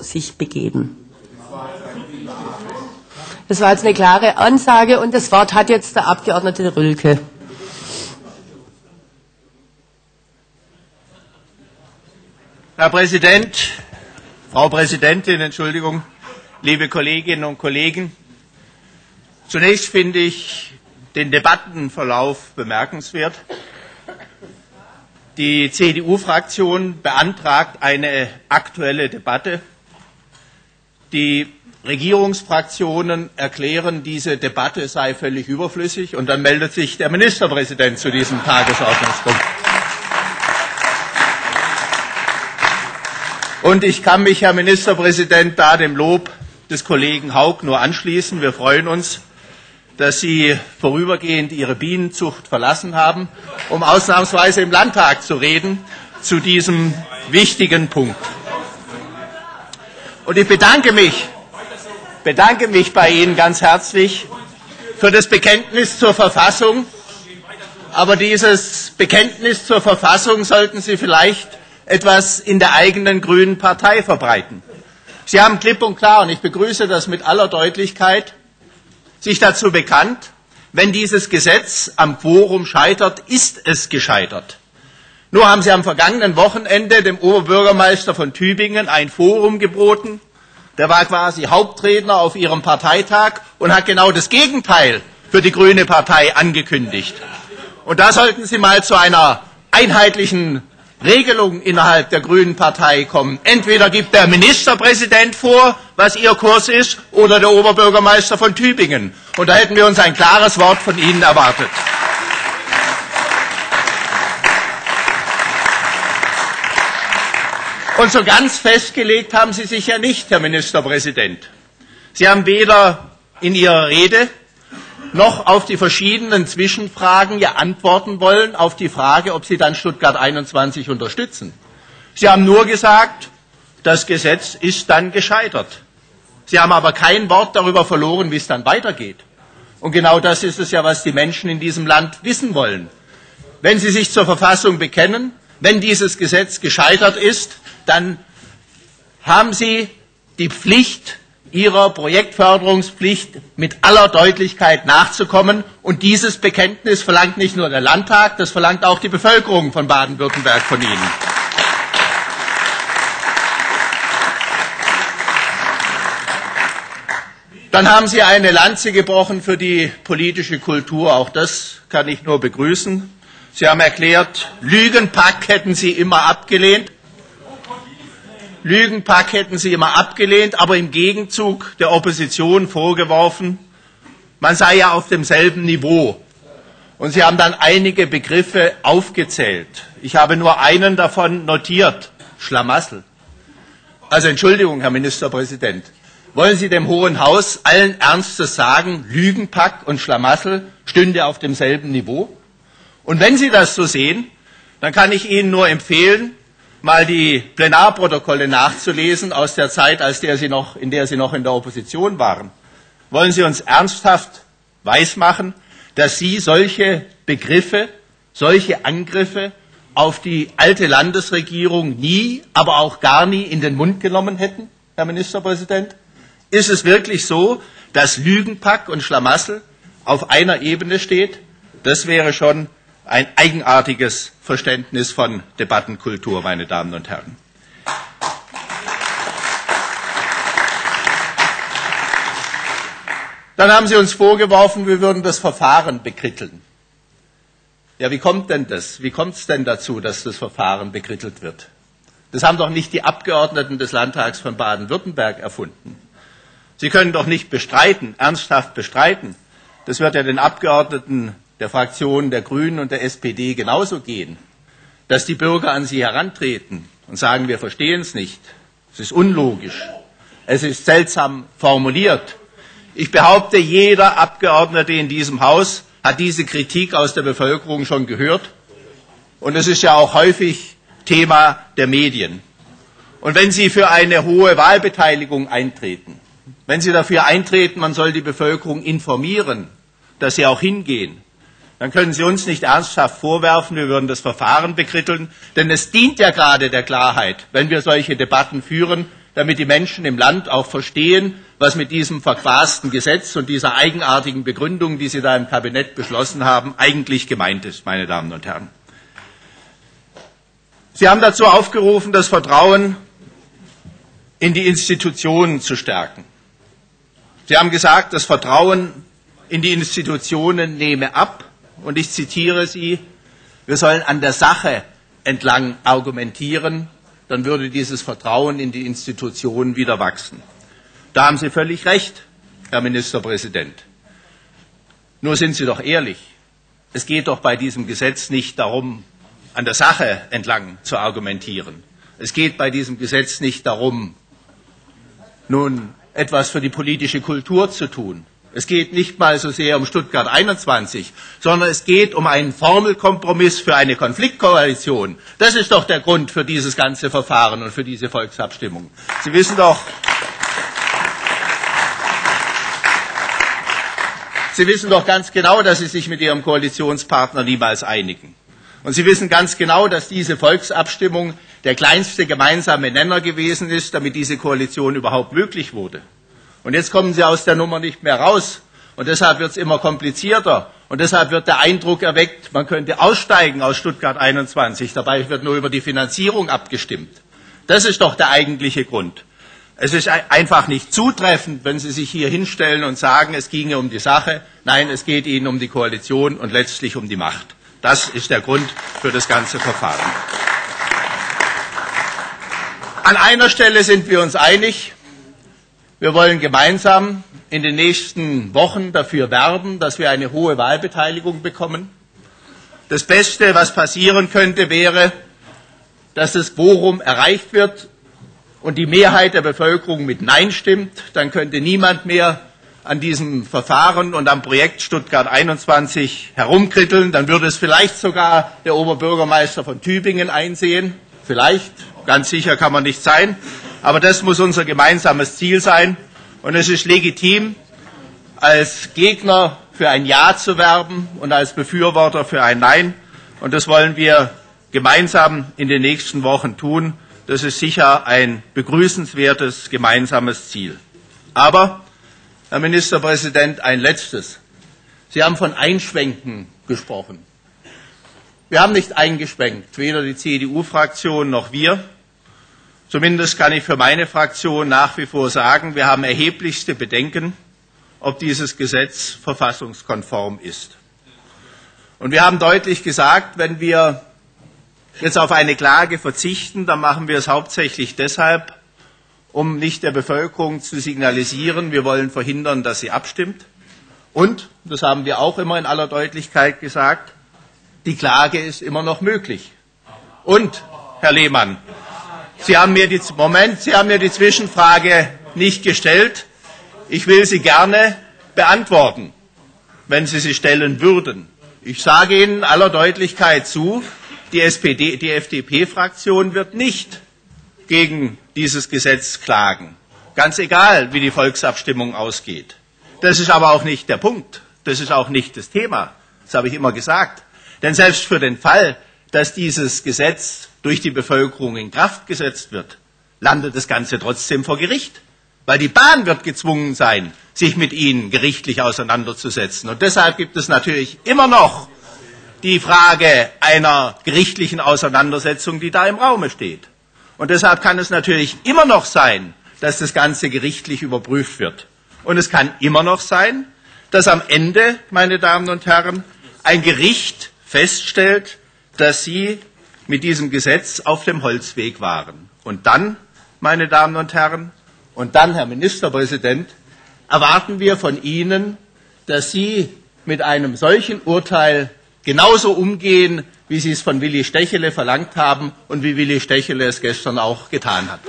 sich begeben. Das war jetzt eine klare Ansage und das Wort hat jetzt der Abgeordnete Rülke. Herr Präsident, Frau Präsidentin, Entschuldigung, liebe Kolleginnen und Kollegen. Zunächst finde ich den Debattenverlauf bemerkenswert. Die CDU-Fraktion beantragt eine aktuelle Debatte. Die Regierungsfraktionen erklären, diese Debatte sei völlig überflüssig und dann meldet sich der Ministerpräsident zu diesem Tagesordnungspunkt. Und ich kann mich, Herr Ministerpräsident, da dem Lob des Kollegen Haug nur anschließen. Wir freuen uns, dass Sie vorübergehend Ihre Bienenzucht verlassen haben, um ausnahmsweise im Landtag zu reden zu diesem wichtigen Punkt. Und ich bedanke mich, bedanke mich bei Ihnen ganz herzlich für das Bekenntnis zur Verfassung. Aber dieses Bekenntnis zur Verfassung sollten Sie vielleicht etwas in der eigenen grünen Partei verbreiten. Sie haben klipp und klar, und ich begrüße das mit aller Deutlichkeit, sich dazu bekannt, wenn dieses Gesetz am Quorum scheitert, ist es gescheitert. Nur haben Sie am vergangenen Wochenende dem Oberbürgermeister von Tübingen ein Forum geboten. Der war quasi Hauptredner auf Ihrem Parteitag und hat genau das Gegenteil für die Grüne Partei angekündigt. Und da sollten Sie mal zu einer einheitlichen Regelungen innerhalb der Grünen Partei kommen. Entweder gibt der Ministerpräsident vor, was Ihr Kurs ist, oder der Oberbürgermeister von Tübingen. Und da hätten wir uns ein klares Wort von Ihnen erwartet. Und so ganz festgelegt haben Sie sich ja nicht, Herr Ministerpräsident. Sie haben weder in Ihrer Rede noch auf die verschiedenen Zwischenfragen ja antworten wollen, auf die Frage, ob Sie dann Stuttgart 21 unterstützen. Sie haben nur gesagt, das Gesetz ist dann gescheitert. Sie haben aber kein Wort darüber verloren, wie es dann weitergeht. Und genau das ist es ja, was die Menschen in diesem Land wissen wollen. Wenn sie sich zur Verfassung bekennen, wenn dieses Gesetz gescheitert ist, dann haben sie die Pflicht, ihrer Projektförderungspflicht mit aller Deutlichkeit nachzukommen. Und dieses Bekenntnis verlangt nicht nur der Landtag, das verlangt auch die Bevölkerung von Baden-Württemberg von Ihnen. Dann haben Sie eine Lanze gebrochen für die politische Kultur. Auch das kann ich nur begrüßen. Sie haben erklärt, Lügenpack hätten Sie immer abgelehnt. Lügenpack hätten Sie immer abgelehnt, aber im Gegenzug der Opposition vorgeworfen, man sei ja auf demselben Niveau. Und Sie haben dann einige Begriffe aufgezählt. Ich habe nur einen davon notiert, Schlamassel. Also Entschuldigung, Herr Ministerpräsident. Wollen Sie dem Hohen Haus allen Ernstes sagen, Lügenpack und Schlamassel stünde auf demselben Niveau? Und wenn Sie das so sehen, dann kann ich Ihnen nur empfehlen, mal die Plenarprotokolle nachzulesen aus der Zeit, als der Sie noch, in der Sie noch in der Opposition waren. Wollen Sie uns ernsthaft weismachen, dass Sie solche Begriffe, solche Angriffe auf die alte Landesregierung nie, aber auch gar nie in den Mund genommen hätten, Herr Ministerpräsident? Ist es wirklich so, dass Lügenpack und Schlamassel auf einer Ebene steht? Das wäre schon ein eigenartiges Verständnis von Debattenkultur, meine Damen und Herren. Dann haben Sie uns vorgeworfen, wir würden das Verfahren bekritteln. Ja, wie kommt denn das? Wie kommt es denn dazu, dass das Verfahren bekrittelt wird? Das haben doch nicht die Abgeordneten des Landtags von Baden-Württemberg erfunden. Sie können doch nicht bestreiten, ernsthaft bestreiten. Das wird ja den Abgeordneten der Fraktionen der Grünen und der SPD genauso gehen, dass die Bürger an sie herantreten und sagen, wir verstehen es nicht, es ist unlogisch, es ist seltsam formuliert. Ich behaupte, jeder Abgeordnete in diesem Haus hat diese Kritik aus der Bevölkerung schon gehört. Und es ist ja auch häufig Thema der Medien. Und wenn Sie für eine hohe Wahlbeteiligung eintreten, wenn Sie dafür eintreten, man soll die Bevölkerung informieren, dass sie auch hingehen, dann können Sie uns nicht ernsthaft vorwerfen, wir würden das Verfahren bekritteln, denn es dient ja gerade der Klarheit, wenn wir solche Debatten führen, damit die Menschen im Land auch verstehen, was mit diesem verquasten Gesetz und dieser eigenartigen Begründung, die Sie da im Kabinett beschlossen haben, eigentlich gemeint ist, meine Damen und Herren. Sie haben dazu aufgerufen, das Vertrauen in die Institutionen zu stärken. Sie haben gesagt, das Vertrauen in die Institutionen nehme ab. Und ich zitiere Sie, wir sollen an der Sache entlang argumentieren, dann würde dieses Vertrauen in die Institutionen wieder wachsen. Da haben Sie völlig recht, Herr Ministerpräsident. Nur sind Sie doch ehrlich. Es geht doch bei diesem Gesetz nicht darum, an der Sache entlang zu argumentieren. Es geht bei diesem Gesetz nicht darum, nun etwas für die politische Kultur zu tun. Es geht nicht mal so sehr um Stuttgart 21, sondern es geht um einen Formelkompromiss für eine Konfliktkoalition. Das ist doch der Grund für dieses ganze Verfahren und für diese Volksabstimmung. Sie wissen doch, Sie wissen doch ganz genau, dass Sie sich mit Ihrem Koalitionspartner niemals einigen. Und Sie wissen ganz genau, dass diese Volksabstimmung der kleinste gemeinsame Nenner gewesen ist, damit diese Koalition überhaupt möglich wurde. Und jetzt kommen Sie aus der Nummer nicht mehr raus. Und deshalb wird es immer komplizierter. Und deshalb wird der Eindruck erweckt, man könnte aussteigen aus Stuttgart 21. Dabei wird nur über die Finanzierung abgestimmt. Das ist doch der eigentliche Grund. Es ist einfach nicht zutreffend, wenn Sie sich hier hinstellen und sagen, es ginge um die Sache. Nein, es geht Ihnen um die Koalition und letztlich um die Macht. Das ist der Grund für das ganze Verfahren. An einer Stelle sind wir uns einig. Wir wollen gemeinsam in den nächsten Wochen dafür werben, dass wir eine hohe Wahlbeteiligung bekommen. Das Beste, was passieren könnte, wäre, dass das Quorum erreicht wird und die Mehrheit der Bevölkerung mit Nein stimmt. Dann könnte niemand mehr an diesem Verfahren und am Projekt Stuttgart 21 herumkritteln, dann würde es vielleicht sogar der Oberbürgermeister von Tübingen einsehen. Vielleicht, ganz sicher kann man nicht sein. Aber das muss unser gemeinsames Ziel sein. Und es ist legitim, als Gegner für ein Ja zu werben und als Befürworter für ein Nein. Und das wollen wir gemeinsam in den nächsten Wochen tun. Das ist sicher ein begrüßenswertes gemeinsames Ziel. Aber Herr Ministerpräsident, ein letztes. Sie haben von Einschwenken gesprochen. Wir haben nicht eingeschwenkt, weder die CDU-Fraktion noch wir. Zumindest kann ich für meine Fraktion nach wie vor sagen, wir haben erheblichste Bedenken, ob dieses Gesetz verfassungskonform ist. Und wir haben deutlich gesagt, wenn wir jetzt auf eine Klage verzichten, dann machen wir es hauptsächlich deshalb, um nicht der Bevölkerung zu signalisieren, wir wollen verhindern, dass sie abstimmt. Und, das haben wir auch immer in aller Deutlichkeit gesagt, die Klage ist immer noch möglich. Und, Herr Lehmann, Sie haben mir die, Moment, Sie haben mir die Zwischenfrage nicht gestellt. Ich will sie gerne beantworten, wenn Sie sie stellen würden. Ich sage Ihnen aller Deutlichkeit zu, die die FDP-Fraktion wird nicht gegen dieses Gesetz klagen. Ganz egal, wie die Volksabstimmung ausgeht. Das ist aber auch nicht der Punkt. Das ist auch nicht das Thema. Das habe ich immer gesagt. Denn selbst für den Fall, dass dieses Gesetz durch die Bevölkerung in Kraft gesetzt wird, landet das Ganze trotzdem vor Gericht. Weil die Bahn wird gezwungen sein, sich mit ihnen gerichtlich auseinanderzusetzen. Und deshalb gibt es natürlich immer noch die Frage einer gerichtlichen Auseinandersetzung, die da im Raume steht. Und deshalb kann es natürlich immer noch sein, dass das Ganze gerichtlich überprüft wird. Und es kann immer noch sein, dass am Ende, meine Damen und Herren, ein Gericht feststellt, dass Sie mit diesem Gesetz auf dem Holzweg waren. Und dann, meine Damen und Herren, und dann, Herr Ministerpräsident, erwarten wir von Ihnen, dass Sie mit einem solchen Urteil genauso umgehen, wie Sie es von Willi Stechele verlangt haben und wie Willi Stechele es gestern auch getan hat.